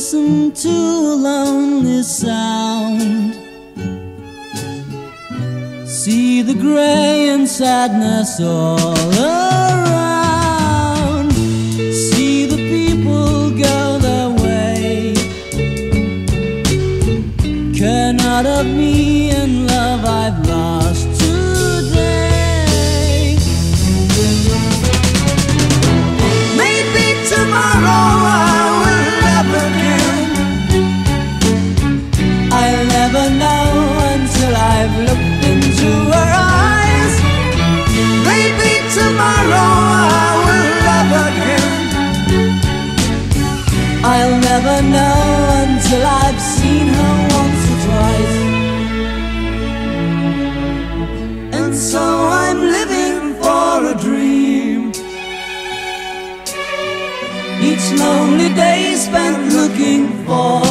listen to a lonely sound. See the gray and sadness all around. See the people go their way. Care not of me I'll never know until I've seen her once or twice. And so I'm living for a dream. Each lonely day spent looking for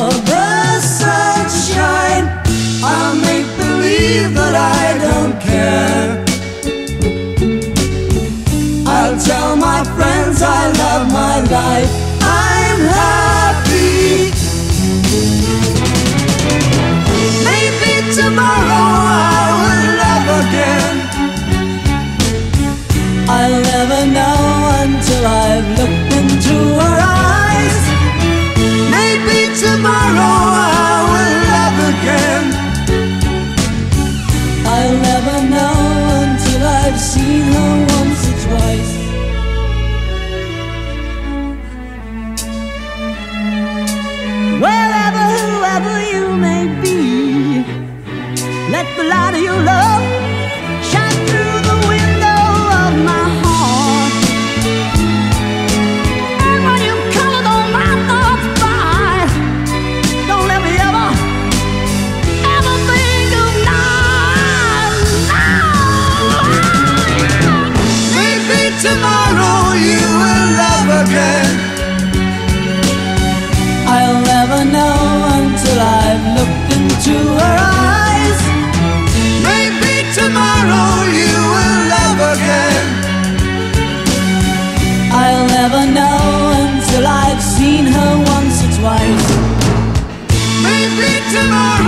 tomorrow I will love again. I'll never know until I've looked tomorrow you will love again. I'll never know until I've looked into her eyes. Maybe tomorrow you will love again. I'll never know until I've seen her once or twice. Maybe tomorrow.